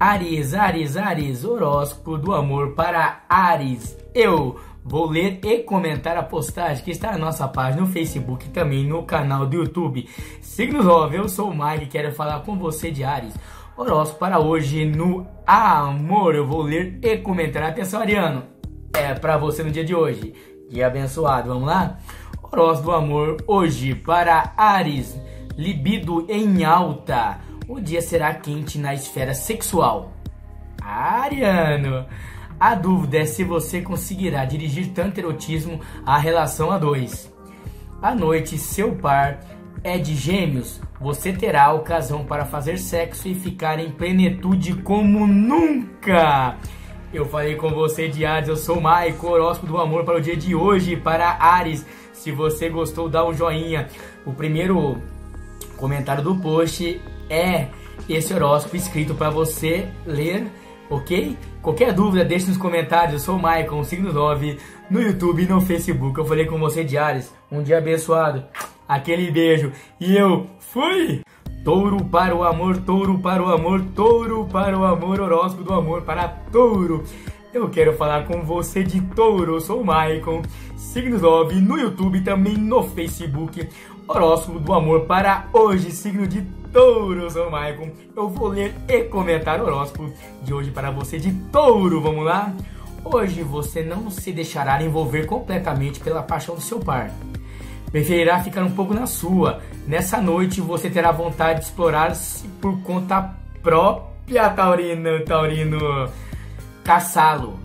Ares, Ares, Ares, horóscopo do amor para Ares. Eu vou ler e comentar a postagem que está na nossa página no Facebook e também no canal do YouTube. Signos Love, eu sou o Mike e quero falar com você de Ares. Horóscopo para hoje no amor. Eu vou ler e comentar. Atenção, Ariano. É para você no dia de hoje. Dia abençoado. Vamos lá? Horóscopo do amor hoje para Ares. Libido em alta o dia será quente na esfera sexual. Ariano, a dúvida é se você conseguirá dirigir tanto erotismo à relação a dois. À noite, seu par é de gêmeos, você terá a ocasião para fazer sexo e ficar em plenitude como nunca. Eu falei com você de Ares, eu sou o Maico, horóscopo do amor para o dia de hoje, para Ares. Se você gostou, dá um joinha. O primeiro comentário do post é esse horóscopo escrito para você ler, ok? Qualquer dúvida, deixe nos comentários. Eu sou o Maicon, signo 9, no YouTube e no Facebook. Eu falei com você Ares. Um dia abençoado. Aquele beijo. E eu fui! Touro para o amor, touro para o amor, touro para o amor, horóscopo do amor para touro. Eu quero falar com você de touro, eu sou o Maicon, signo 9 no YouTube e também no Facebook. Horóscopo do amor para hoje, signo de touro, sou o Maicon. Eu vou ler e comentar o horóscopo de hoje para você de touro, vamos lá? Hoje você não se deixará envolver completamente pela paixão do seu par. Preferirá ficar um pouco na sua. Nessa noite você terá vontade de explorar-se por conta própria, Taurino, Taurino. Caçá-lo.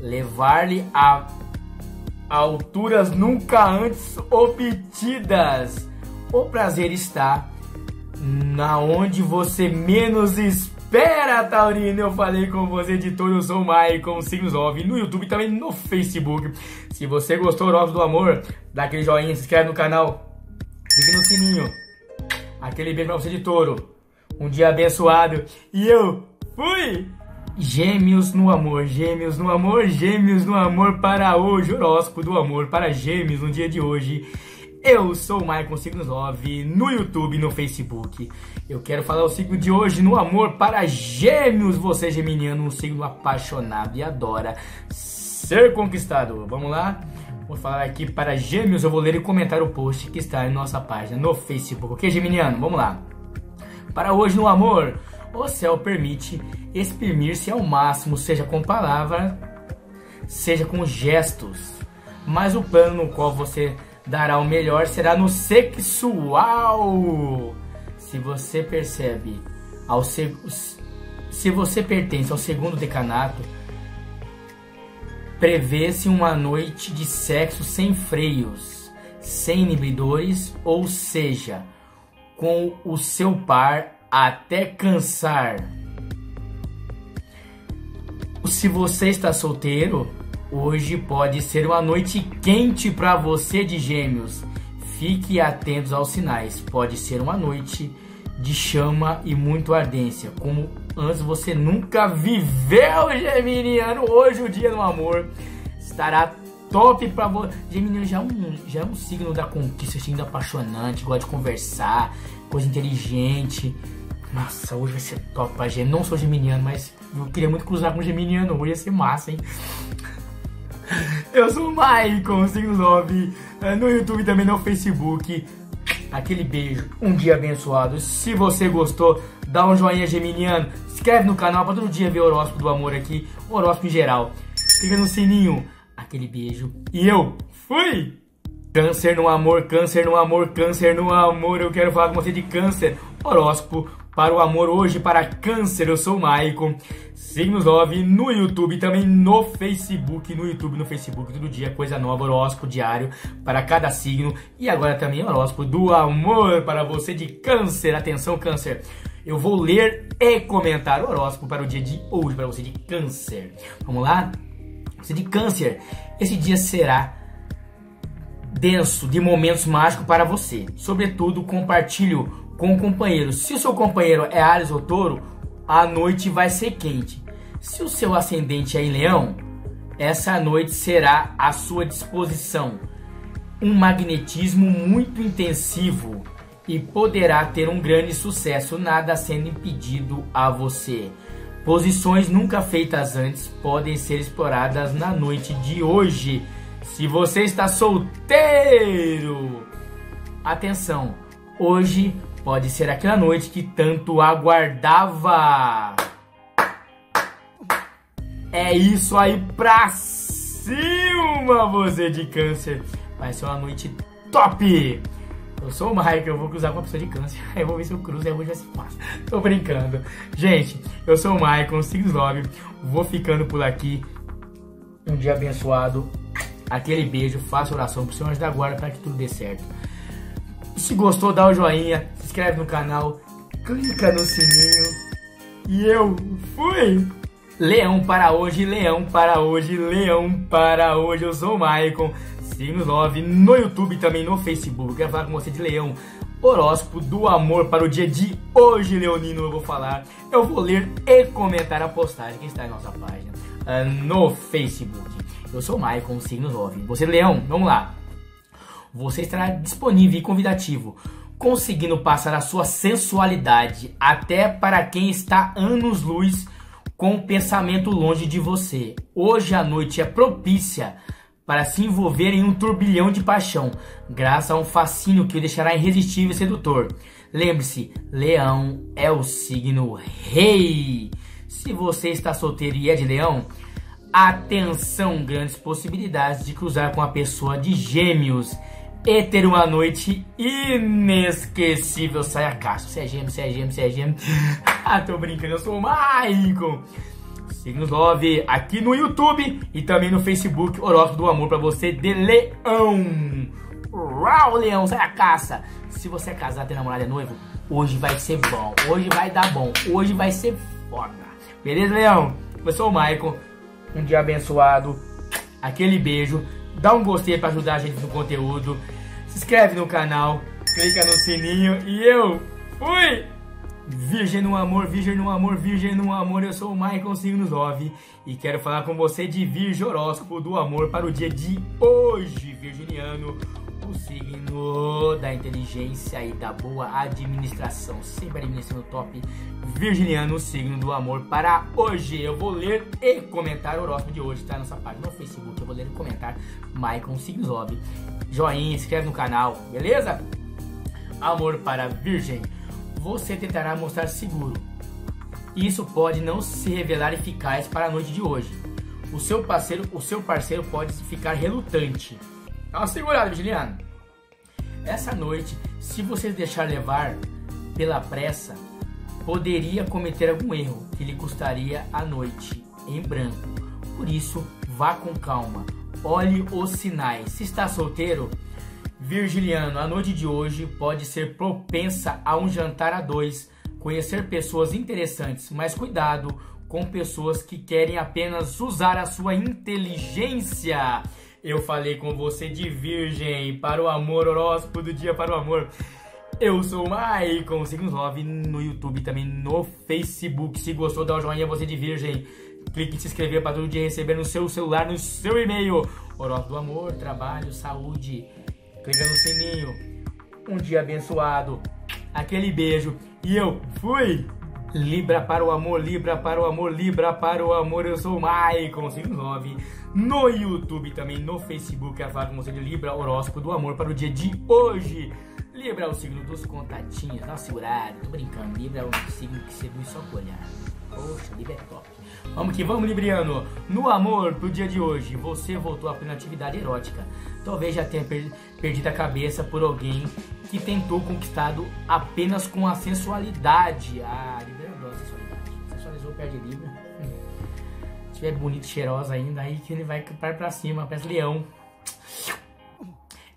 Levar-lhe a alturas nunca antes obtidas. O prazer está na onde você menos espera, Taurino. Eu falei com você, editor, eu sou o Maicon Signos 9, no YouTube e também no Facebook. Se você gostou do do Amor, dá aquele joinha, se inscreve no canal, clique no sininho. Aquele beijo pra você de touro. Um dia abençoado. E eu fui! Gêmeos no amor, gêmeos no amor, gêmeos no amor para hoje. Horóscopo do amor para gêmeos no dia de hoje. Eu sou o Maicon Signos Love no YouTube e no Facebook. Eu quero falar o signo de hoje no amor para gêmeos. Você, geminiano, um signo apaixonado e adora ser conquistado. Vamos lá? Vou falar aqui para gêmeos. Eu vou ler e comentar o post que está em nossa página no Facebook. Ok, geminiano? Vamos lá. Para hoje no amor, o céu permite exprimir-se ao máximo, seja com palavra, seja com gestos. Mas o plano no qual você dará o melhor será no sexual. Se você percebe ao se, se você pertence ao segundo decanato, prevê-se uma noite de sexo sem freios, sem inibidores, ou seja, com o seu par até cansar. Se você está solteiro, Hoje pode ser uma noite quente para você de Gêmeos. Fique atentos aos sinais. Pode ser uma noite de chama e muito ardência, como antes você nunca viveu, Geminiano. Hoje o dia do amor estará top para você. Geminiano já é, um, já é um signo da conquista, signo apaixonante, gosta de conversar, coisa inteligente. Nossa, hoje vai ser top pra Geminiano. Não sou geminiano, mas eu queria muito cruzar com geminiano. Hoje ia ser massa, hein? Eu sou o Maicon, signo 9, é, no YouTube também no Facebook. Aquele beijo, um dia abençoado. Se você gostou, dá um joinha geminiano, inscreve no canal para todo dia ver o horóscopo do amor aqui, o horóscopo em geral. Clica no sininho, aquele beijo. E eu fui! Câncer no amor, câncer no amor, câncer no amor. Eu quero falar com você de câncer. Horóscopo para o amor hoje, para câncer. Eu sou o Maicon. Signos 9 no YouTube, também no Facebook, no YouTube, no Facebook, todo dia coisa nova, horóscopo diário para cada signo e agora também horóscopo do amor para você de câncer. Atenção, câncer. Eu vou ler e comentar o horóscopo para o dia de hoje para você de câncer. Vamos lá? Você de câncer, esse dia será denso de momentos mágicos para você. Sobretudo, compartilho com o companheiro. Se o seu companheiro é Ares ou Touro, a noite vai ser quente. Se o seu ascendente é em Leão, essa noite será à sua disposição. Um magnetismo muito intensivo e poderá ter um grande sucesso, nada sendo impedido a você. Posições nunca feitas antes podem ser exploradas na noite de hoje. Se você está solteiro, atenção, hoje pode ser aquela noite que tanto aguardava. É isso aí pra cima, você de câncer. Vai ser uma noite top. Eu sou o Mike, eu vou cruzar com uma pessoa de câncer. Eu vou ver se eu cruzo e hoje vai se passa. Tô brincando. Gente, eu sou o Michael, Signos 9. Vou ficando por aqui. Um dia abençoado. Aquele beijo, faça oração pro Senhor da Guarda para que tudo dê certo. Se gostou, dá o joinha, se inscreve no canal, clica no sininho. E eu fui! Leão para hoje, leão para hoje, leão para hoje. Eu sou o Maicon, signos 9, no YouTube também no Facebook. quero falar com você de leão. Horóscopo do amor para o dia de hoje, Leonino. Eu vou falar, eu vou ler e comentar a postagem que está em nossa página uh, no Facebook. Eu sou o Maicon, signos 9. Você, leão, vamos lá você estará disponível e convidativo, conseguindo passar a sua sensualidade até para quem está anos-luz com o pensamento longe de você. Hoje a noite é propícia para se envolver em um turbilhão de paixão, graças a um fascínio que o deixará irresistível e sedutor. Lembre-se, Leão é o signo rei. Se você está solteiro e é de Leão, atenção, grandes possibilidades de cruzar com a pessoa de Gêmeos e ter uma noite inesquecível. Sai a caixa. Você é gêmeo, você é gêmeo, você é gêmeo. ah, tô brincando, eu sou o Maicon. Signos Love aqui no YouTube e também no Facebook. Horóscopo do Amor pra você de Leão. Uau, Leão, sai a caça. Se você é casado, tem namorado, é noivo, hoje vai ser bom. Hoje vai dar bom. Hoje vai ser foda. Beleza, Leão? Eu sou o Maicon. Um dia abençoado. Aquele beijo dá um gostei para ajudar a gente no conteúdo, se inscreve no canal, clica no sininho e eu fui! Virgem no amor, virgem no amor, virgem no amor, eu sou o Michael Signos 9 e quero falar com você de Virgem Horóscopo do Amor para o dia de hoje, virginiano, signo da inteligência e da boa administração, sempre administrando top, virginiano, signo do amor para hoje. Eu vou ler e comentar o horóscopo de hoje, tá? Nessa página no Facebook, eu vou ler e comentar Maicon Signos Love. Joinha, inscreve no canal, beleza? Amor para virgem, você tentará mostrar seguro. Isso pode não se revelar eficaz para a noite de hoje. O seu parceiro, o seu parceiro pode ficar relutante Dá uma segurada, Juliano. Essa noite, se você deixar levar pela pressa, poderia cometer algum erro que lhe custaria a noite em branco. Por isso, vá com calma. Olhe os sinais. Se está solteiro, Virgiliano, a noite de hoje pode ser propensa a um jantar a dois, conhecer pessoas interessantes, mas cuidado com pessoas que querem apenas usar a sua inteligência eu falei com você de virgem para o amor, horóscopo do dia para o amor. Eu sou o Maicon, signos 9 no YouTube também no Facebook. Se gostou, dá um joinha, você de virgem. Clique em se inscrever para todo dia receber no seu celular, no seu e-mail. Horóscopo do amor, trabalho, saúde. Clica no sininho. Um dia abençoado. Aquele beijo. E eu fui! Libra para o amor, Libra para o amor, Libra para o amor. Eu sou o Maicon, signo 9. No YouTube também, no Facebook, com você de Libra, horóscopo do amor para o dia de hoje. Libra é o signo dos contatinhos, dá uma segurada, tô brincando. Libra é o signo que seduz só com olhar. Poxa, Libra é top. Vamos que vamos, Libriano. No amor pro dia de hoje, você voltou a plena atividade erótica. Talvez já tenha per perdido a cabeça por alguém que tentou conquistado apenas com a sensualidade. Ah, Libra adora sensualidade. Sensualizou, perde Libra. Hum. Se tiver bonito, cheirosa ainda, aí que ele vai para cima, parece leão.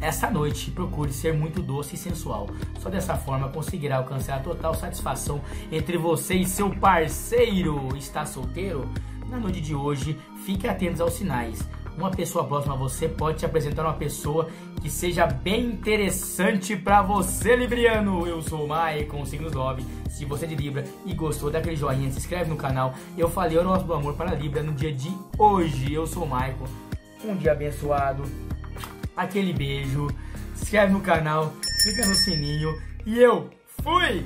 Essa noite, procure ser muito doce e sensual. Só dessa forma conseguirá alcançar a total satisfação entre você e seu parceiro. Está solteiro? Na noite de hoje, fique atento aos sinais. Uma pessoa próxima a você pode te apresentar uma pessoa que seja bem interessante para você, Libriano. Eu sou o Mai com signos 9. Se você é de Libra e gostou daquele joinha, se inscreve no canal. Eu falei o nosso amor para Libra no dia de hoje. Eu sou o Maicon. Um dia abençoado aquele beijo, se inscreve no canal, clica no sininho e eu fui!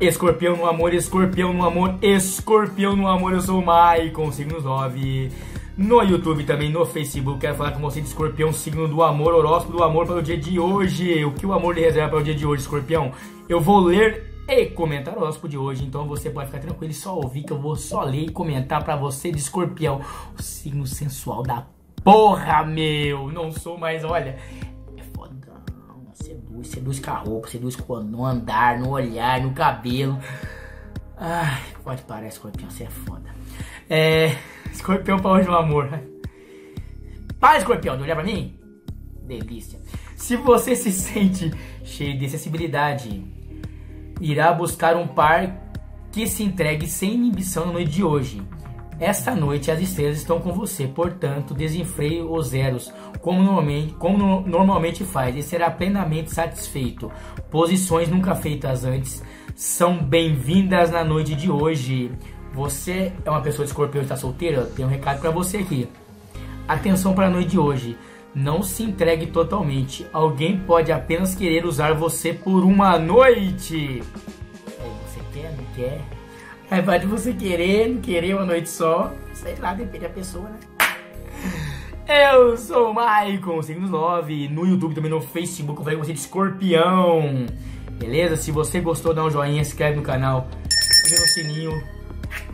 Escorpião no amor, escorpião no amor, escorpião no amor, eu sou o Maicon, signos 9. No YouTube também, no Facebook, quero falar com você de escorpião, signo do amor, horóscopo do amor para o dia de hoje. O que o amor lhe reserva para o dia de hoje, escorpião? Eu vou ler e comentar o horóscopo de hoje, então você pode ficar tranquilo e só ouvir que eu vou só ler e comentar para você de escorpião. O signo sensual da porra, meu! Não sou mais, olha, seduz, seduz com a roupa, seduz no andar, no olhar, no cabelo. Ai, pode parar, escorpião, você é foda. É. Escorpião pra hoje no amor. Para, escorpião, de olhar pra mim? Delícia. Se você se sente cheio de sensibilidade, irá buscar um par que se entregue sem inibição na noite de hoje. Esta noite as estrelas estão com você, portanto, desenfreie os zeros, como normalmente, como no, normalmente faz, e será plenamente satisfeito. Posições nunca feitas antes são bem-vindas na noite de hoje. Você é uma pessoa de escorpião e está solteira? Tem um recado para você aqui. Atenção para a noite de hoje. Não se entregue totalmente. Alguém pode apenas querer usar você por uma noite. Aí você quer, não quer? Aí pode você querer, não querer uma noite só. Sei lá, depende da pessoa, né? Eu sou o Maicon, signos 9. No YouTube, também no Facebook, eu falei com você de escorpião. Beleza? Se você gostou, dá um joinha, se inscreve no canal, ativa o sininho.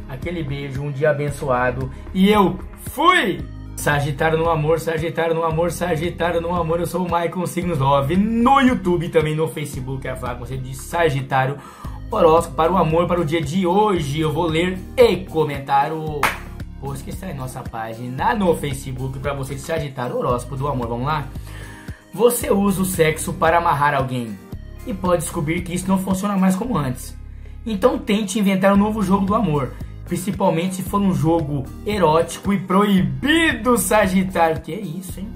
Aquele beijo, um dia abençoado. E eu fui! Sagitário no amor, Sagitário no amor, Sagitário no amor. Eu sou o Maicon, signos 9. No YouTube, também no Facebook, quero falar com você de Sagitário horóscopo para o amor para o dia de hoje. Eu vou ler e comentar o post que está em nossa página no Facebook para você se agitar o horóscopo do amor. Vamos lá? Você usa o sexo para amarrar alguém e pode descobrir que isso não funciona mais como antes. Então tente inventar um novo jogo do amor, principalmente se for um jogo erótico e proibido, Sagitário. Que é isso, hein?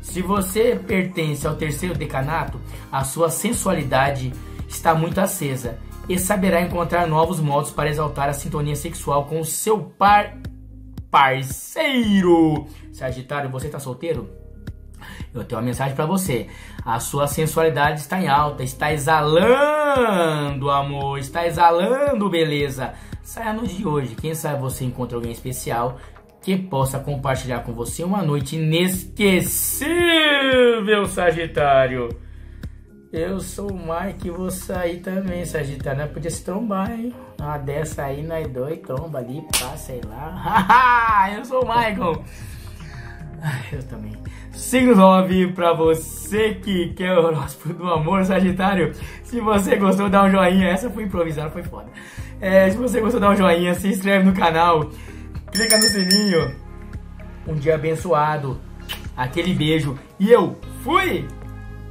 Se você pertence ao terceiro decanato, a sua sensualidade está muito acesa e saberá encontrar novos modos para exaltar a sintonia sexual com o seu par parceiro. Sagitário, você está solteiro? Eu tenho uma mensagem para você. A sua sensualidade está em alta, está exalando amor, está exalando beleza. Saia no dia de hoje. Quem sabe você encontra alguém especial que possa compartilhar com você uma noite inesquecível, Sagitário. Eu sou o Mike, vou sair também, Sagitário. Nós podia se trombar, hein? Uma dessa aí, nós dois, tromba ali, pá, sei lá. eu sou o Michael. Eu também. Signo 9 pra você que quer o horóscopo do amor, Sagitário. Se você gostou, dá um joinha. Essa foi improvisada, foi foda. É, se você gostou, dá um joinha, se inscreve no canal, clica no sininho. Um dia abençoado. Aquele beijo. E eu fui!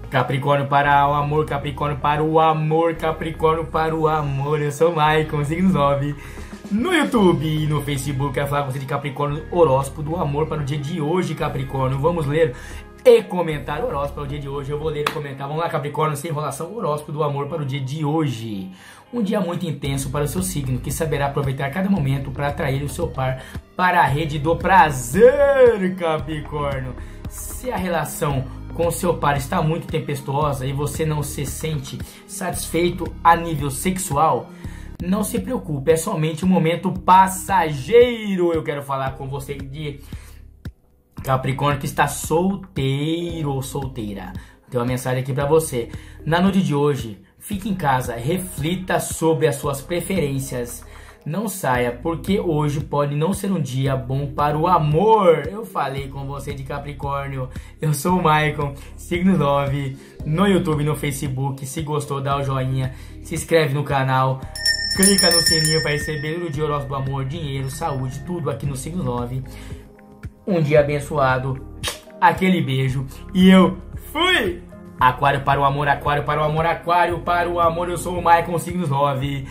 Capricórnio para o amor, Capricórnio para o amor, Capricórnio para o amor. Eu sou o Maicon, signo 9. No YouTube e no Facebook, quero falar com você de Capricórnio, horóscopo do amor para o dia de hoje, Capricórnio. Vamos ler e comentar horóscopo para o dia de hoje. Eu vou ler e comentar. Vamos lá, Capricórnio, sem enrolação, horóscopo do amor para o dia de hoje. Um dia muito intenso para o seu signo, que saberá aproveitar cada momento para atrair o seu par para a rede do prazer, Capricórnio. Se a relação com seu par está muito tempestuosa e você não se sente satisfeito a nível sexual, não se preocupe, é somente um momento passageiro. Eu quero falar com você de Capricórnio que está solteiro ou solteira. Tem uma mensagem aqui para você. Na noite de hoje, fique em casa, reflita sobre as suas preferências não saia, porque hoje pode não ser um dia bom para o amor. Eu falei com você de Capricórnio. Eu sou o Maicon, signo 9, no YouTube, no Facebook. Se gostou, dá o joinha, se inscreve no canal, clica no sininho para receber o dia horóscopo do amor, dinheiro, saúde, tudo aqui no signo 9. Um dia abençoado, aquele beijo e eu fui! Aquário para o amor, aquário para o amor, aquário para o amor. Eu sou o Maicon, signos 9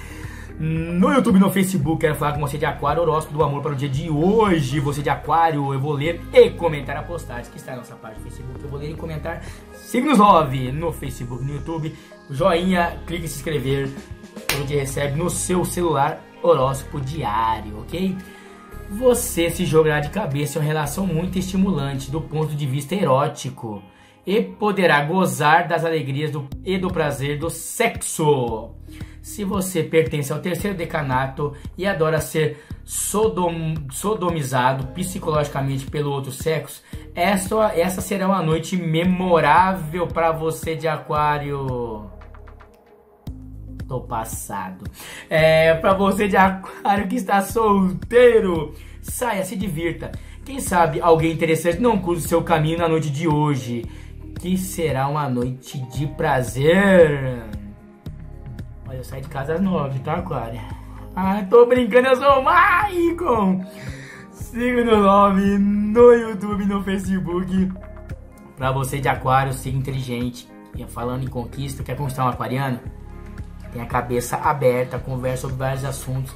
no YouTube no Facebook. Quero falar com você de Aquário, horóscopo do amor para o dia de hoje. Você de Aquário, eu vou ler e comentar a postagem que está na nossa página do Facebook. Eu vou ler e comentar signos 9 no Facebook, no YouTube. Joinha, clique em se inscrever. Onde recebe no seu celular horóscopo diário, ok? Você se jogará de cabeça em uma relação muito estimulante do ponto de vista erótico e poderá gozar das alegrias do, e do prazer do sexo. Se você pertence ao terceiro decanato e adora ser sodom, sodomizado psicologicamente pelo outro sexo, essa, essa será uma noite memorável para você de aquário. Tô passado. É, para você de aquário que está solteiro, saia, se divirta. Quem sabe alguém interessante não cruze seu caminho na noite de hoje, que será uma noite de prazer. Olha, eu saio de casa às nove, tá, Aquário? Ah, tô brincando, eu sou o Maicon! Siga no nome no YouTube, no Facebook. Pra você de aquário, siga inteligente. Falando em conquista, quer conquistar um aquariano? Tem a cabeça aberta, conversa sobre vários assuntos.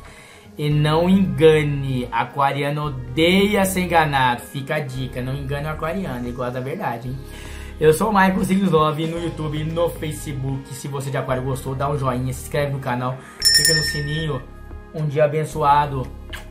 E não engane, aquariano odeia ser enganado. Fica a dica, não engane o aquariano, ele gosta da verdade, hein? Eu sou o Michael Signos 9 no YouTube, no Facebook. Se você de aquário gostou, dá um joinha, se inscreve no canal, clica no sininho. Um dia abençoado,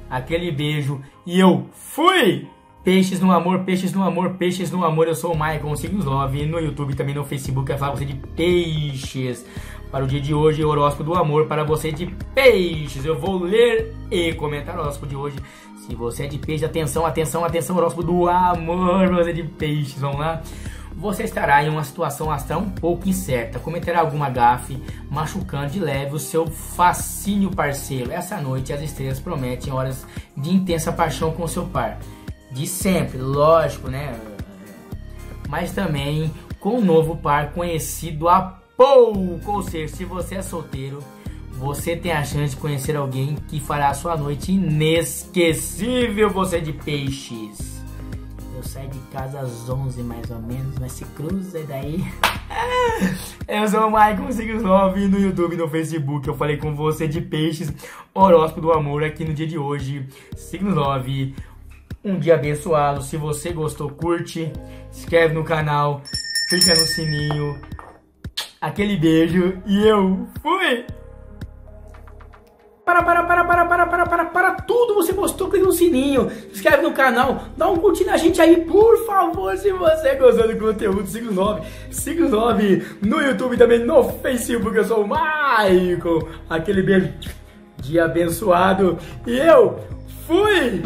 aquele beijo e eu fui! Peixes no amor, peixes no amor, peixes no amor. Eu sou o Michael Signos 9 no YouTube, também no Facebook. Eu falo você de peixes para o dia de hoje, horóscopo do amor para você de peixes. Eu vou ler e comentar o horóscopo de hoje. Se você é de peixe, atenção, atenção, atenção, horóscopo do amor para você de peixes. Vamos lá? Você estará em uma situação astral um pouco incerta, cometerá alguma gafe, machucando de leve o seu fascínio parceiro. Essa noite as estrelas prometem horas de intensa paixão com seu par. De sempre, lógico, né? Mas também com um novo par conhecido há pouco. Ou seja, se você é solteiro, você tem a chance de conhecer alguém que fará a sua noite inesquecível. Você é de peixes. Eu saio de casa às 11 mais ou menos, mas se cruza e daí. Eu sou o Michael Sigos 9 no YouTube no Facebook. Eu falei com você de peixes, horóscopo do amor aqui no dia de hoje. Signos 9. Um dia abençoado. Se você gostou, curte, inscreve no canal, clica no sininho aquele beijo e eu fui! Para, para, para, para, para, para, para, para tudo, você gostou, clica no sininho, se inscreve no canal, dá um curtir na gente aí, por favor, se você gostou do conteúdo, siga o 9, siga o 9 no YouTube também, no Facebook, eu sou o Michael, aquele beijo de abençoado, e eu fui!